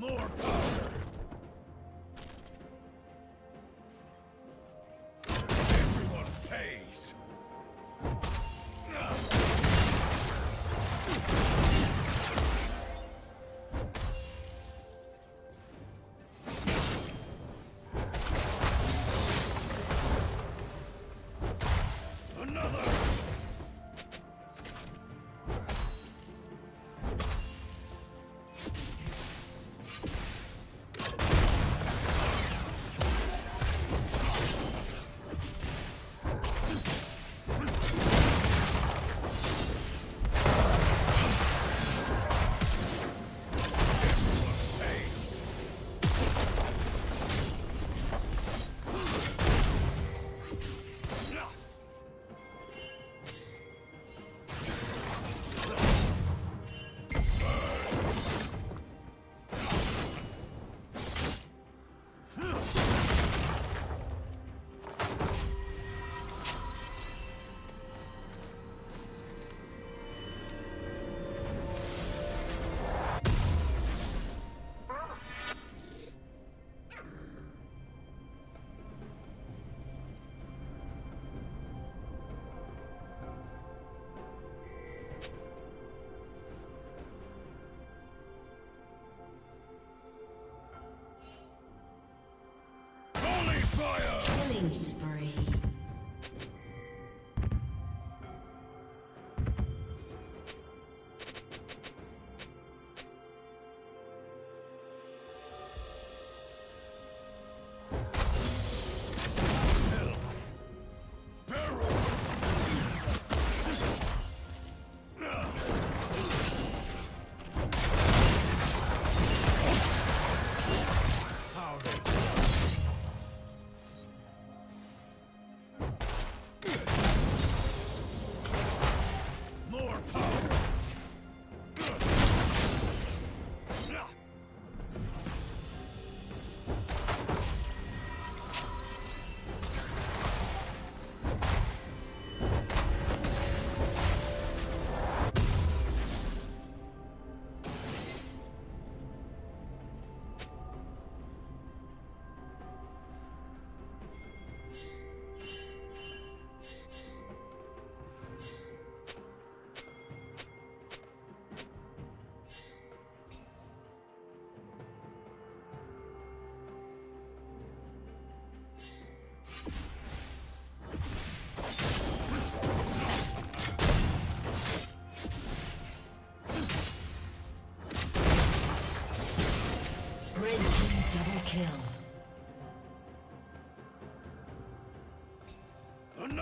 More power! Killing spree.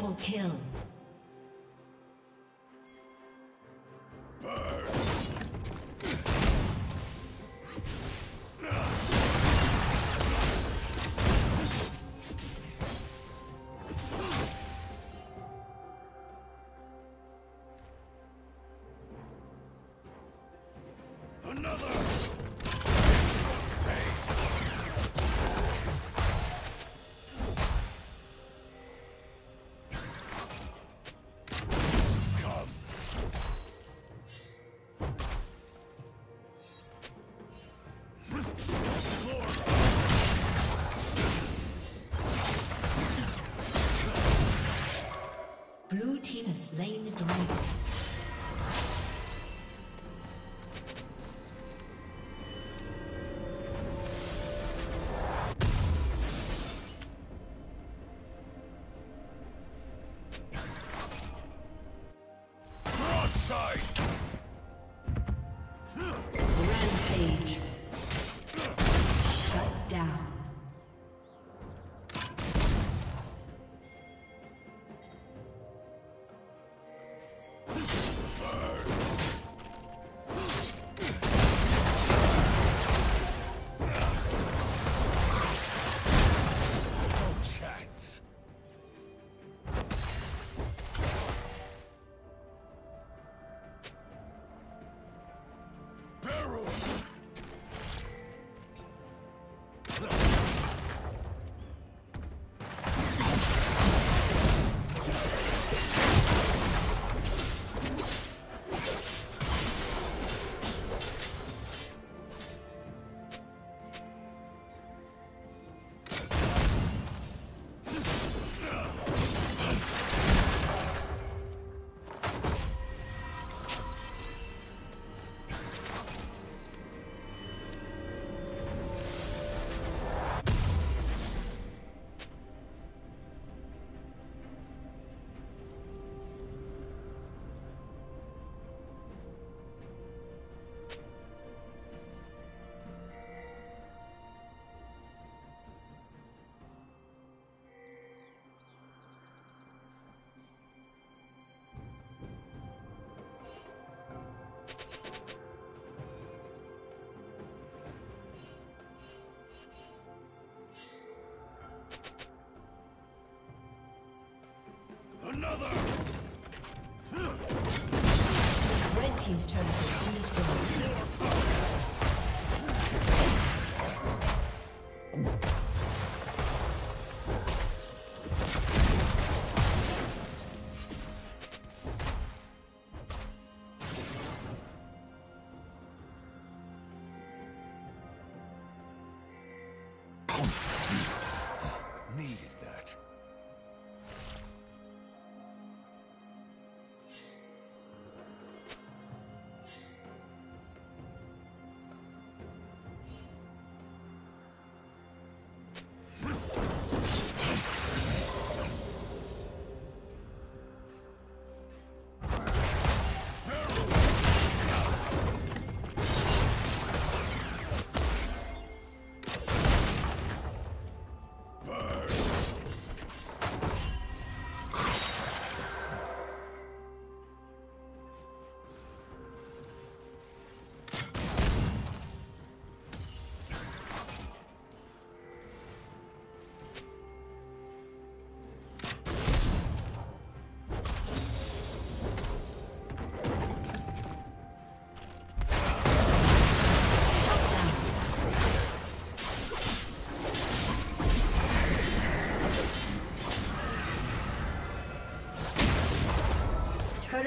Double kill. Barrel! Another! Red Team's turret has been destroyed.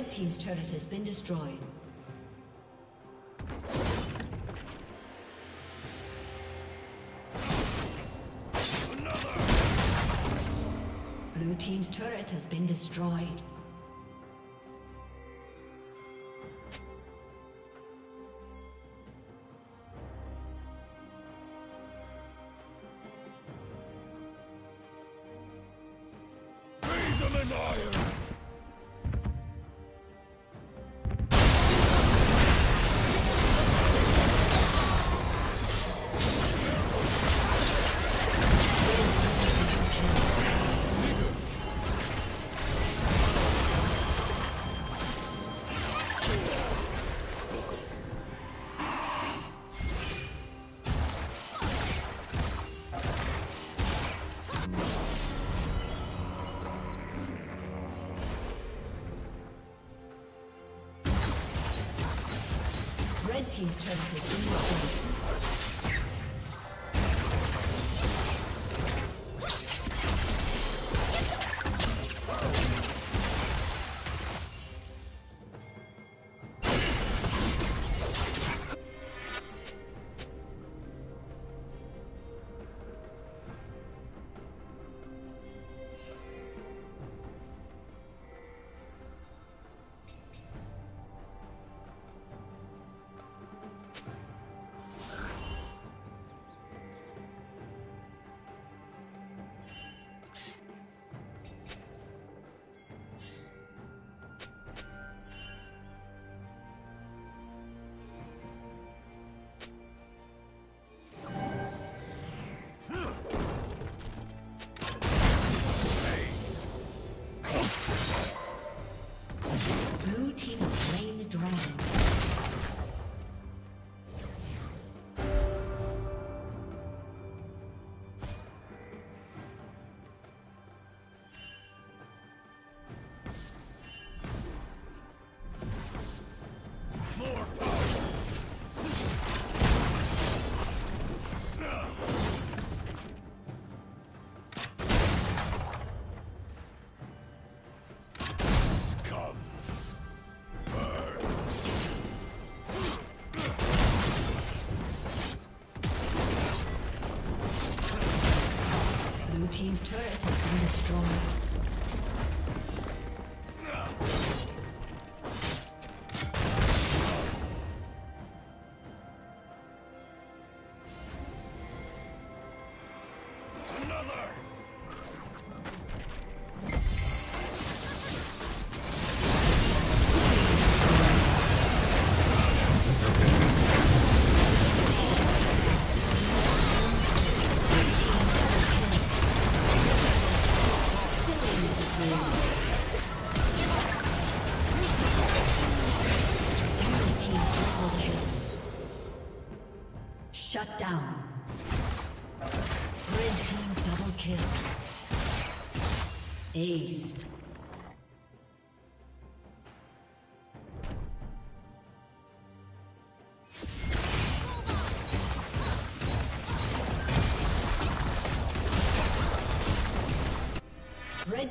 Red Team's turret has been destroyed. Blue Team's turret has been destroyed.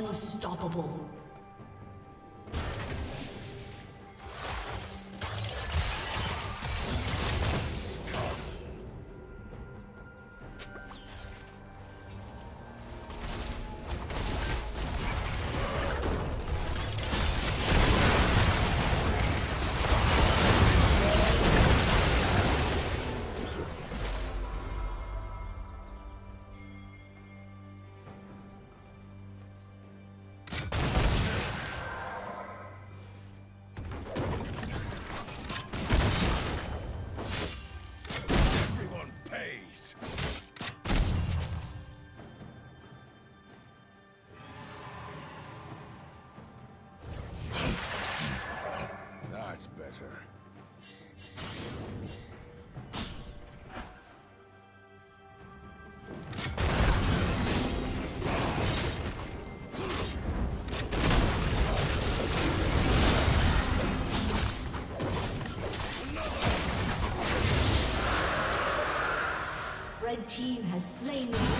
Unstoppable. Team has slain the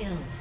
Double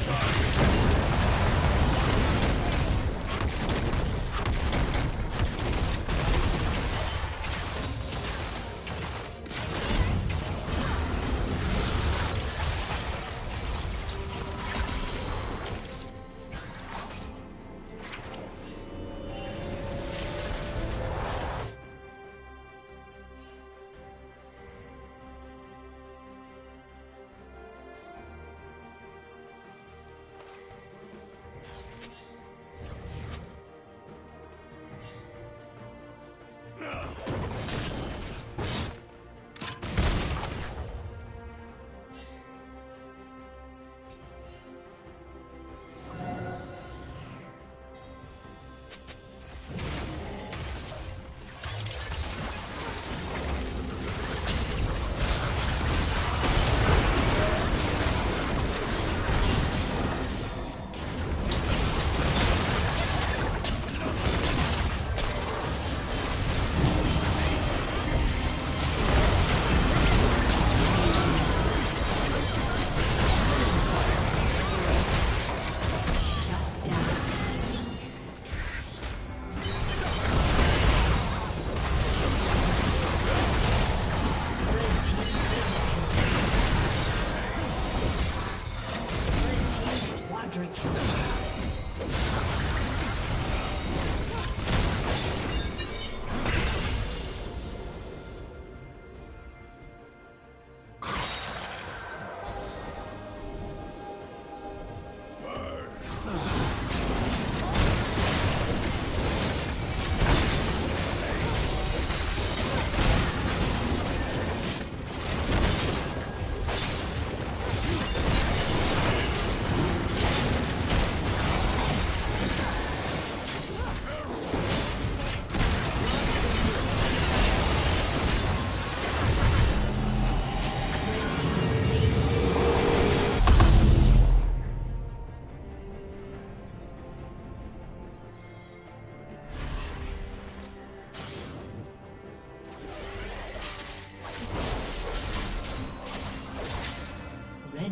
kill.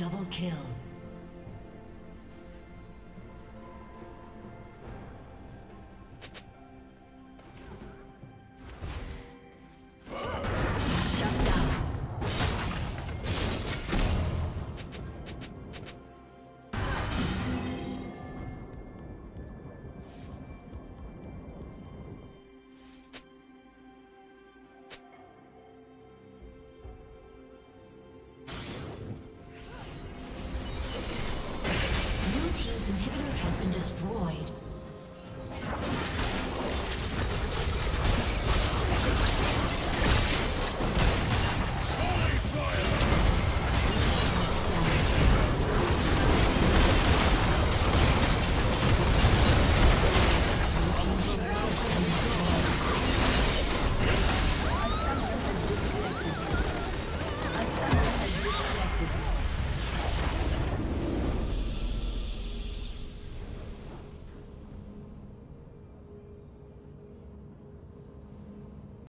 Double kill.